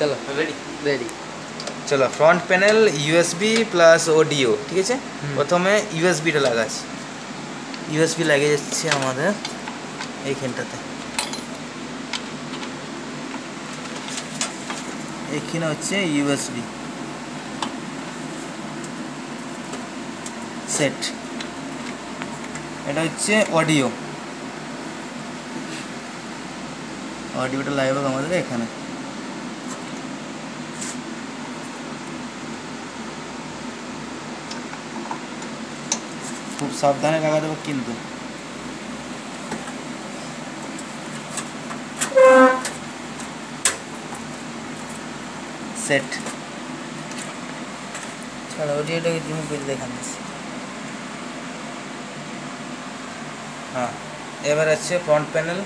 चलो ready ready চলো front panel USB plus audio ঠিক আছে প্রথমে ইউএসবিটা লাগাচ্ছি ইউএসবি লাগিয়ে যাচ্ছে আমাদের এইখানটাতে এখানে হচ্ছে ইউএসবি সেট এটা হচ্ছে অডিও অডিওটা লাগাবো আমাদের এখানে খুব সাবধানে লাগা দেবো কিন্তু সেট ছাড়া অডিওটাকে জুম বিল দেখান হ্যাঁ এবার আছে front panel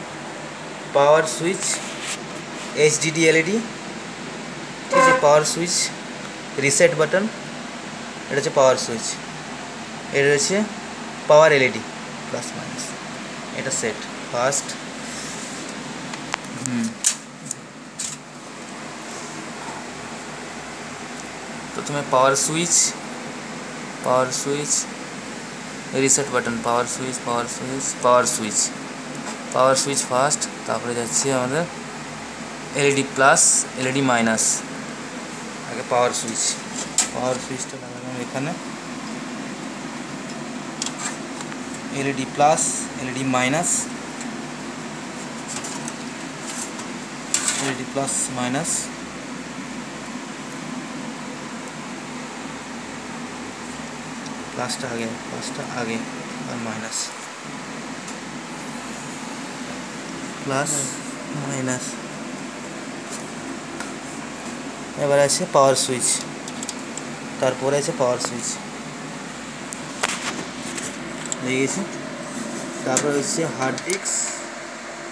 power switch HDD LED ঠিক আছে পাওয়ার সুইচ রিসেট বাটন এটা হচ্ছে পাওয়ার সুইচ এটা রয়েছে পাওয়ার এলইডি প্লাস মাইনাস এটা সেট ফার্স্ট প্রথমে power switch power switch reset button power switch power switch power switch power switch first তারপরে যাচ্ছে আমাদের এলইডি প্লাস এলইডি মাইনাস আগে পাওয়ার সুইচ পাওয়ার সুইচটা লাগালাম এখানে LED plus, LED minus, LED plus minus. प्लास्ट आगे प्लास्ट आगे और माइनस प्लस माइनस एवर आज पावर सुइच तरह आज पावर सुइच देखिए তারপরে সে হার্ড ডিক্স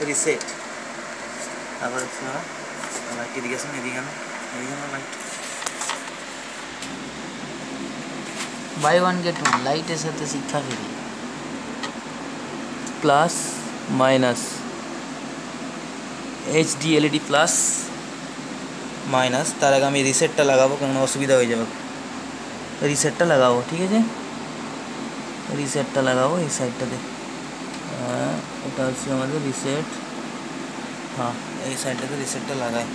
রিসেট আবার আবার কি দিছেন এখানে এখানে লাইট বাই 1 কে টু লাইটে সাথে শিখা দিছি plus minus HD LED plus minus তার আগে আমি রিসেটটা লাগাবো কারণ অসুবিধা হয়ে যাবে রিসেটটা লাগাও ঠিক আছে रिसेट्ट लगाओ इस साइड दे उठा उसी हमारे रिसेट हाँ इस साइड दे रिसेट्ट लगाए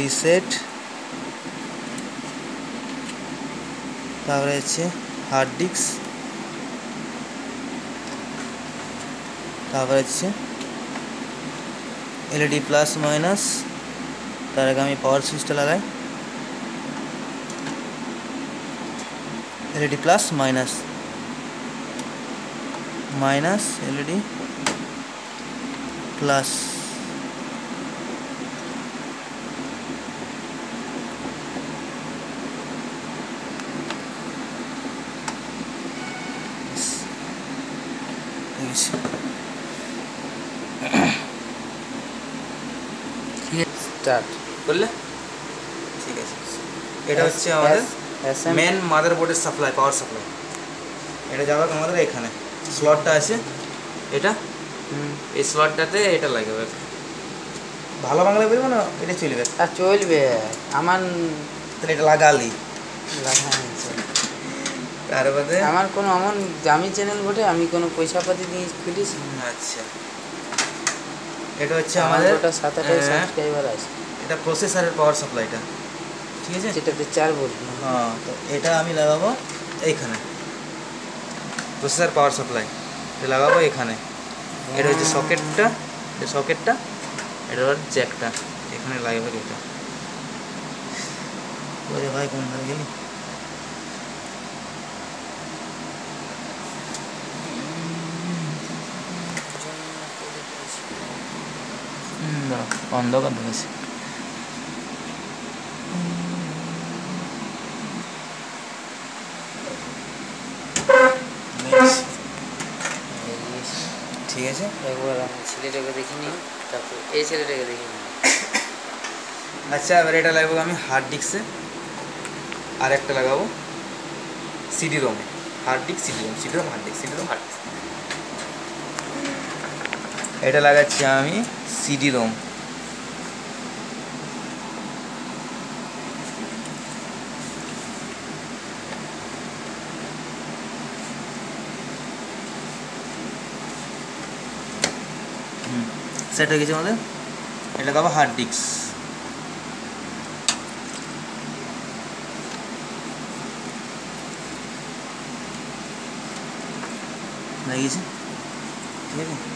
रिसेट तावरे अच्छे hard disk coverage LED plus minus तारगामी पावर स्विचटा लगाई LED plus minus minus LED plus start বললে ঠিক আছে এটা হচ্ছে আমাদের মেন মাদার বোর্ডের সাপ্লাই পাওয়ার সাপ্লাই এটা যাবে আমাদের এখানে স্লটটা আছে এটা এই স্লটটাতে এটা লাগবে ভালো বাংলা বলবো না এটা চলবে আর চলবে আমার তাহলে এটা লাগালি তারপরে আমার কোনো আমার আমি চ্যানেল বটে আমি কোনো পয়সা পাতি দিয়ে খুলিস আচ্ছা এটা হচ্ছে আমাদের ওটা 27 সাবস্ক্রাইবার আছে এটা প্রসেসরের পাওয়ার সাপ্লাইটা ঠিক আছে যেটা চার ভোল্ট হ্যাঁ তো এটা আমি লাগাবো এইখানে প্রসেসর পাওয়ার সাপ্লাই এটা লাগাবো এখানে এটা হচ্ছে সকেটটা এই সকেটটা এটা হল জ্যাকটা এখানে লাগাবো এটা ওরে ভাই কোন গেলি অন্ধকার ধরেছে ঠিক আছে একবার আমি ছেলেটাকে দেখিনি তারপর এই ছেলেটাকে দেখিনি আচ্ছা এবার এটা লাগাবো আমি হার্ড ডিস্কে আর একটা লাগাবো সিডি রোমে hard disk CD ROM CD ROM hard disk CD ROM hard disk এটা লাগাচ্ছি আমি সিডি রোম সেট হয়ে গেছে আমাদের এটা লাগাবো হার্ড ডিস্ক লাগিয়েছে ঠিক আছে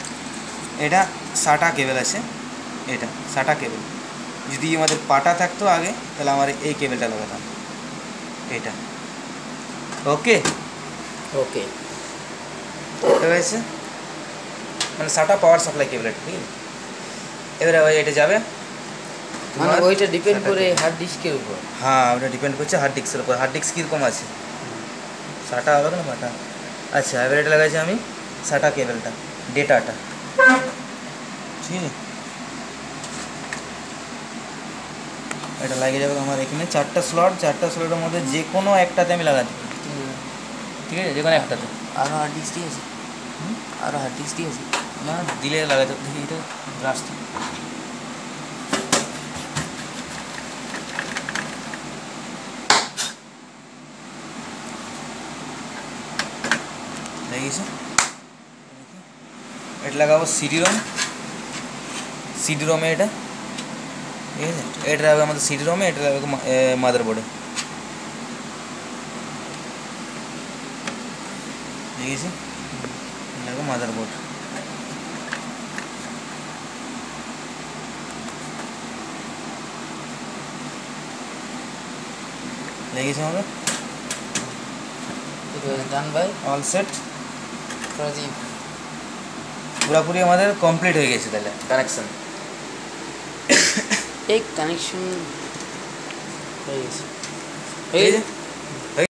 এটা SATA কেবল আছে এটা SATA কেবল যদি আমাদের পাটা থাকতো আগে তাহলে আমরা এই কেবলটা লাগাতাম এটা ওকে ওকে তো এসে মানে SATA পাওয়ার সাপ্লাই কেবল এটা মানে एवरीওয়ে এটা যাবে মানে ওইটা ডিপেন্ড করে হার্ড ডিস্কের উপর হ্যাঁ এটা ডিপেন্ড করছে হার্ড ডিস্কের উপর হার্ড ডিস্কই রকম আছে SATA হবে না মাতা আচ্ছা আমরা এটা লাগাইছি আমি SATA কেবলটা ডেটাটা ठीक है এটা লাগিয়ে যাবে আমার এখানে চারটা স্লট চারটা স্লটের মধ্যে যে কোনো একটাতে আমি লাগাতে ঠিক আছে যে কোনো একটাতে আরও হার্ড ডিস্কটি আছে আরও হার্ড ডিস্কটি আছে না দিলে লাগাতে দেখি এটা ব্রাশটি লাগিয়েছে এটা লাগাবো সিডি রম সিডি রমে এটা ঠিক আছে এটা লাগবে আমাদের সিডি রমে এটা লাগবে মাদার বোর্ডে ঠিক আছে লাগবে মাদার বোর্ড লেগেছে আমাদের it পুরোপুরি আমাদের কমপ্লিট হয়ে গেছে তাহলে কানেকশন एक कनेक्शन